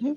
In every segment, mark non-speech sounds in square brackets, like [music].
Hı?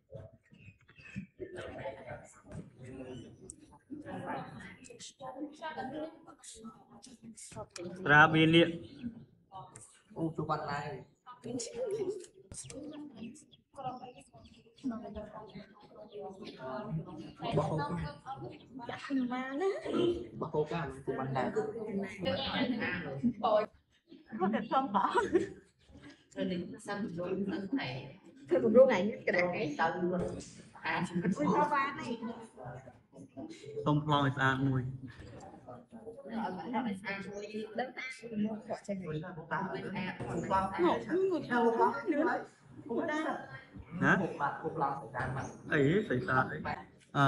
ត្រាបៀននេះអូជួបបាត់ឡើយបោះហូកាចាក់ខ្ញុំមកណាបោះហូកាជួបបាត់ដែរគាត់តែធំតោះ rồi đến sân luôn sân này ធ្វើគម្រោងថ្ងៃនេះក្តារឯង sân luôn à អត់ទៅបានទេ សុំប្លង់ឲ្យស្អាតមួយដឹងថាមកគាត់ចេញវិញណាមកមកទៅបោះលឿនពុកដែរណាហូបាត់ហូប្លង់ស្អាតបាត់អីស្អីស្អាតអីអឺ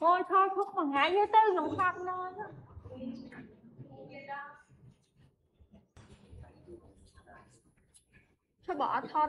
Thôi thôi không mà ngại với tư dụng thật lên Thôi bỏ thôi.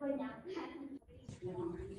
过年 [laughs]